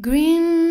Green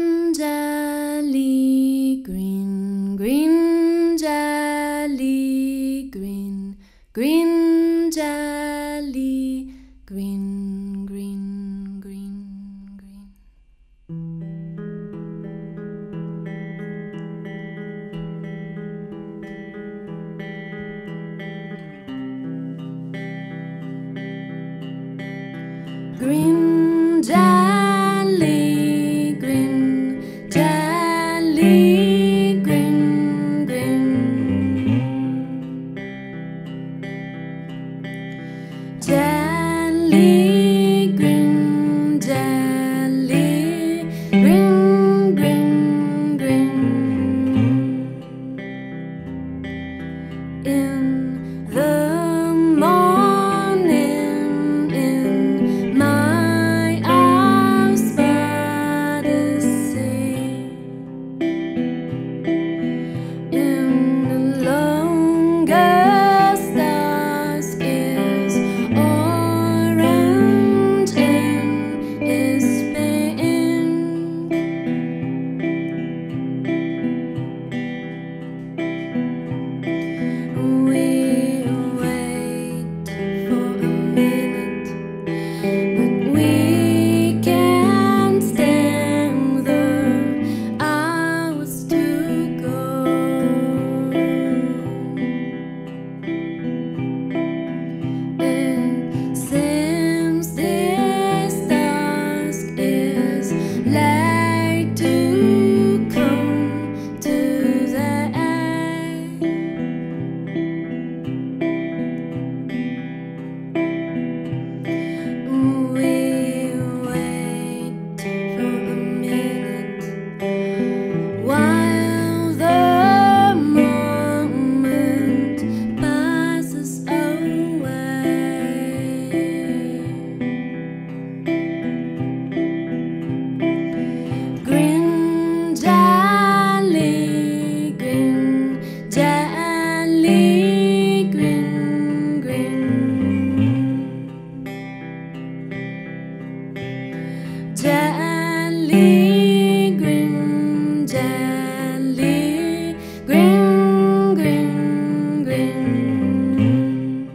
gently. Green, green, green.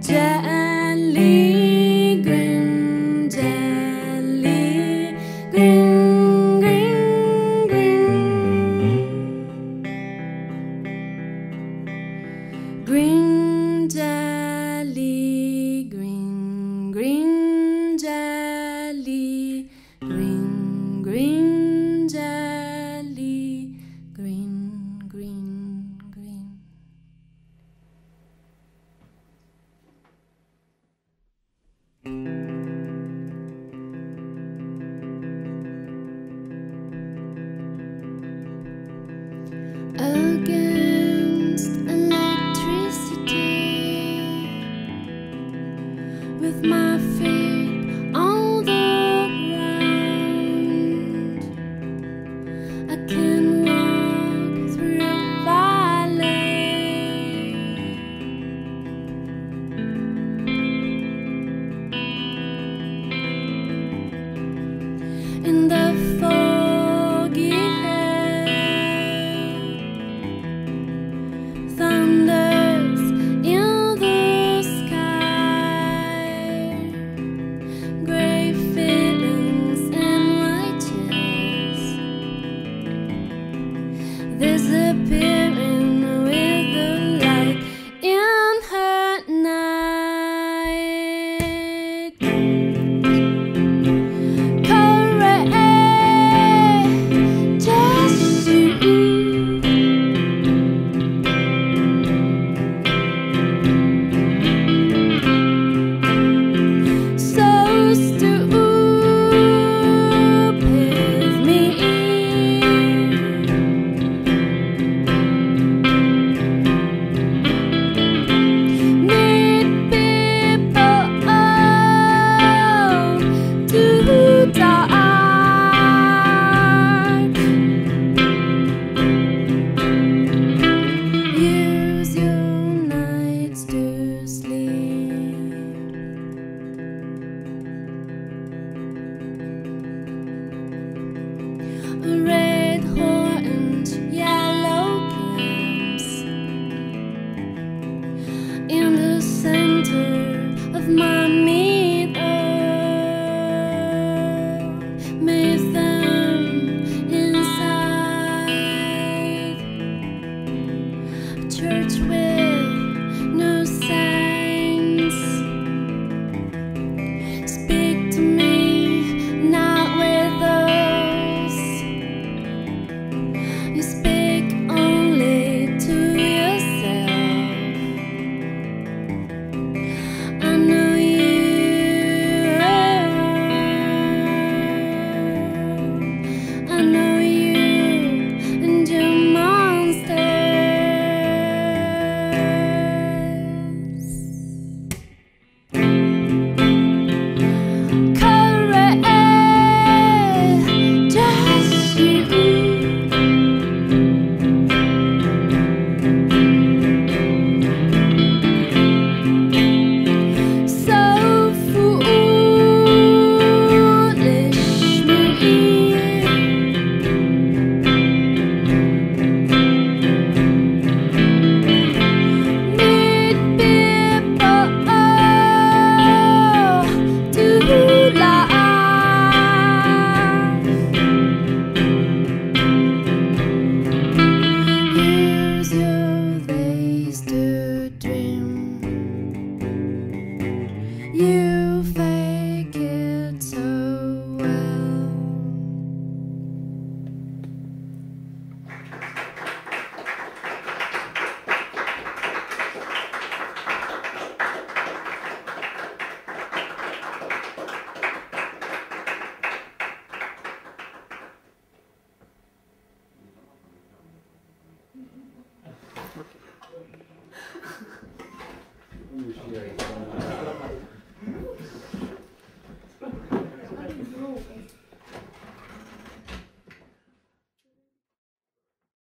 Gently, green, gently, green, green, green. Green.